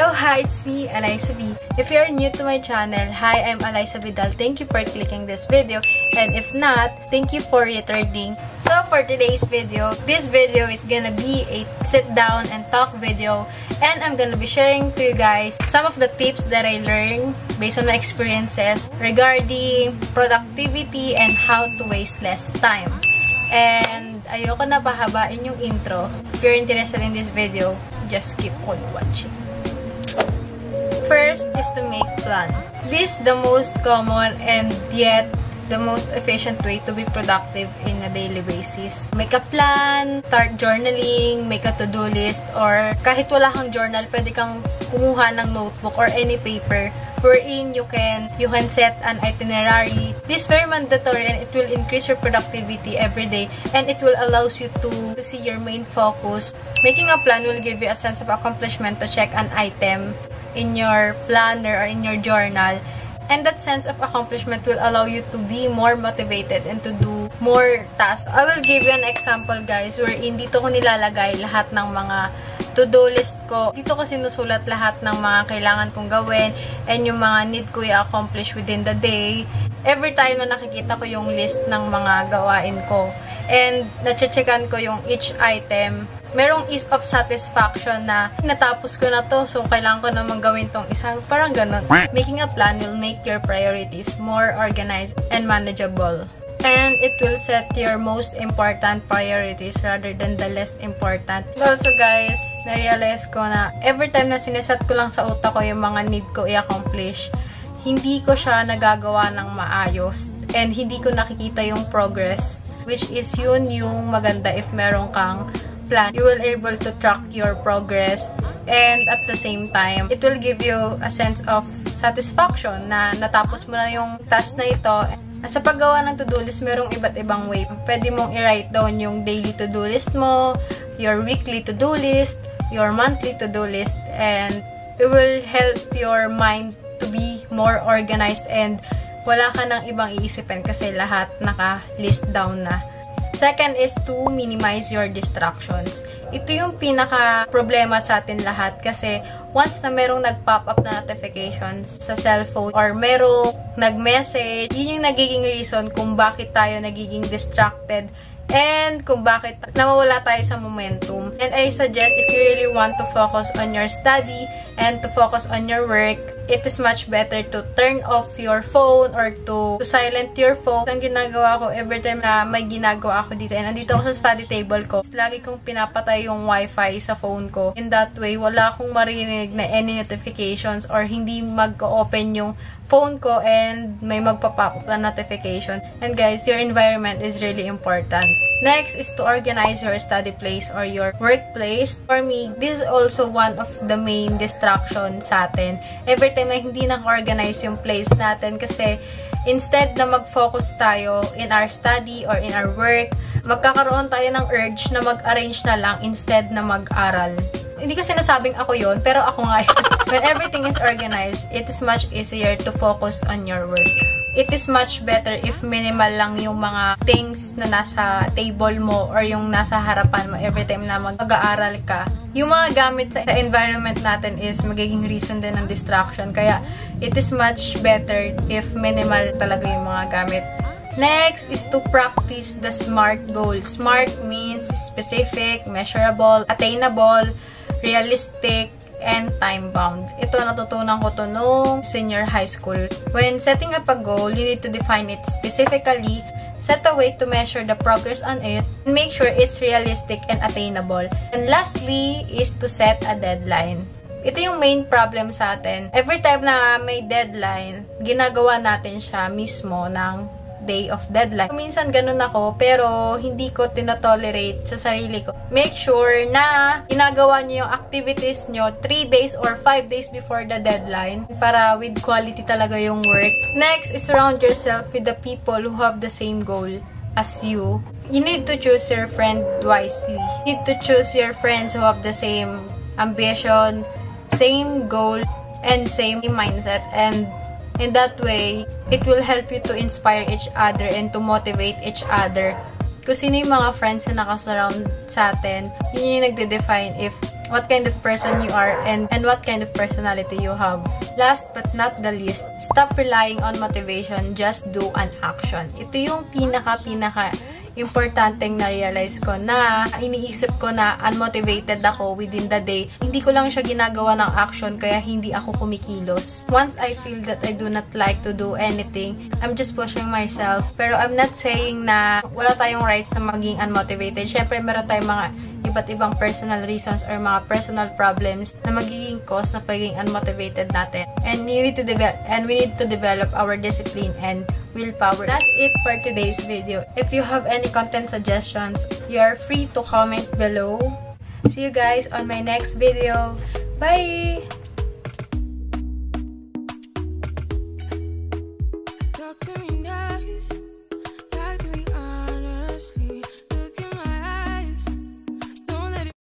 Hello, hi, it's me, Eliza V. If you're new to my channel, hi, I'm Eliza Vidal. Thank you for clicking this video. And if not, thank you for returning. So, for today's video, this video is gonna be a sit down and talk video. And I'm gonna be sharing to you guys some of the tips that I learned based on my experiences regarding productivity and how to waste less time. And ayoko na pahabain yung intro. If you're interested in this video, just keep on watching. First is to make plan. This is the most common and yet the most efficient way to be productive in a daily basis. Make a plan, start journaling, make a to-do list, or kahit wala kang journal, pwede kang kumuha ng notebook or any paper wherein you can you can set an itinerary. This is very mandatory and it will increase your productivity every day and it will allows you to, to see your main focus. Making a plan will give you a sense of accomplishment to check an item in your planner or in your journal. And that sense of accomplishment will allow you to be more motivated and to do more tasks. I will give you an example guys wherein dito ko nilalagay lahat ng mga to-do list ko. Dito ko sinusulat lahat ng mga kailangan kong gawin and yung mga need ko i-accomplish within the day. Every time na nakikita ko yung list ng mga gawain ko. And nache-checkan ko yung each item merong ease of satisfaction na natapos ko na to, so kailangan ko naman gawin tong isang, parang ganun. Making a plan will make your priorities more organized and manageable. And it will set your most important priorities rather than the less important. Also guys, na-realize ko na every time na sineset ko lang sa utak ko yung mga need ko i-accomplish, hindi ko siya nagagawa ng maayos and hindi ko nakikita yung progress which is yun yung maganda if meron kang plan, you will able to track your progress and at the same time, it will give you a sense of satisfaction na natapos mo na yung task na ito. Sa paggawa ng to-do list, merong iba't ibang way. Pwede mong i-write down yung daily to-do list mo, your weekly to-do list, your monthly to-do list, and it will help your mind to be more organized and wala ka nang ibang iisipin kasi lahat naka-list down na. Second is to minimize your distractions. Ito yung pinaka-problema sa atin lahat kasi once na merong nag-pop up na notifications sa cellphone or merong nag-message, yun yung nagiging reason kung bakit tayo nagiging distracted and kung bakit nawawala tayo sa momentum. And I suggest if you really want to focus on your study and to focus on your work, it is much better to turn off your phone or to, to silent your phone. Ang ginagawa ko every time na may ginagawa ako dito and nandito ako sa study table ko, lagi kong pinapatay yung wifi sa phone ko. In that way, wala akong marinig na any notifications or hindi mag-open yung phone ko and may magpa-pop na notification. And guys, your environment is really important. Next is to organize your study place or your workplace. For me, this is also one of the main distractions sa atin. Every time na hindi na-organize yung place natin kasi instead na mag-focus tayo in our study or in our work, magkakaroon tayo ng urge na mag-arrange na lang instead na mag-aral. Hindi ko sinasabing ako yon pero ako nga. When everything is organized, it is much easier to focus on your work it is much better if minimal lang yung mga things na nasa table mo or yung nasa harapan mo every time na mag-aaral ka. Yung mga gamit sa environment natin is magiging reason din ng distraction. Kaya, it is much better if minimal talaga yung mga gamit. Next is to practice the SMART goals. SMART means specific, measurable, attainable, realistic, and time-bound. Ito, natutunan ko to nung senior high school. When setting up a goal, you need to define it specifically, set a way to measure the progress on it, and make sure it's realistic and attainable. And lastly, is to set a deadline. Ito yung main problem sa atin. Every time na may deadline, ginagawa natin siya mismo ng day of deadline. Minsan ganun ako, pero hindi ko tinotolerate sa sarili ko. Make sure na ginagawa niyo yung activities nyo 3 days or 5 days before the deadline para with quality talaga yung work. Next is surround yourself with the people who have the same goal as you. You need to choose your friend wisely. You need to choose your friends who have the same ambition, same goal, and same mindset. And In that way, it will help you to inspire each other and to motivate each other. Kung sino yung mga friends na nakasurround sa atin, yun yung nagde-define if what kind of person you are and, and what kind of personality you have. Last but not the least, stop relying on motivation, just do an action. Ito yung pinaka-pinaka importanteng na-realize ko na iniisip ko na unmotivated ako within the day. Hindi ko lang siya ginagawa ng action kaya hindi ako kumikilos. Once I feel that I do not like to do anything, I'm just pushing myself. Pero I'm not saying na wala tayong rights na maging unmotivated. Siyempre, meron tayong mga iba't ibang personal reasons or mga personal problems na magiging cause na pagiging unmotivated natin. And, you need to develop, and we need to develop our discipline and willpower. That's it for today's video. If you have any content suggestions, you are free to comment below. See you guys on my next video. Bye! Talk